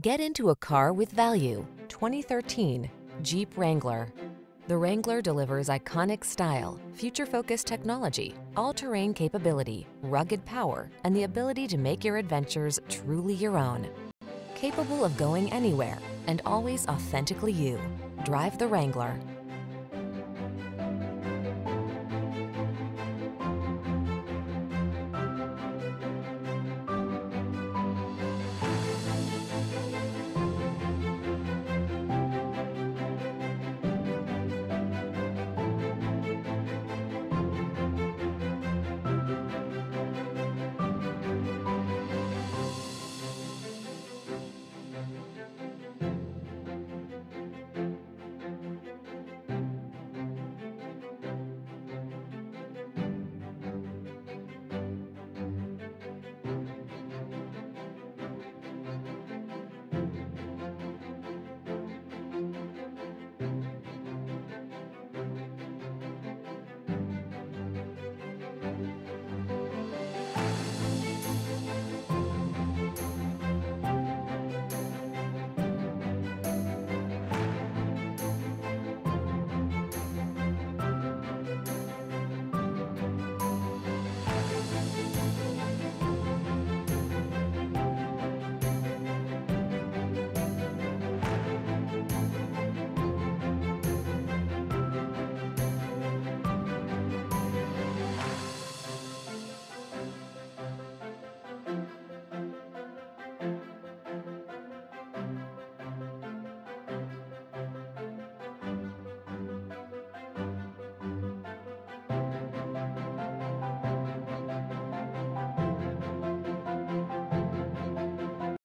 Get into a car with value. 2013 Jeep Wrangler. The Wrangler delivers iconic style, future-focused technology, all-terrain capability, rugged power, and the ability to make your adventures truly your own. Capable of going anywhere and always authentically you. Drive the Wrangler.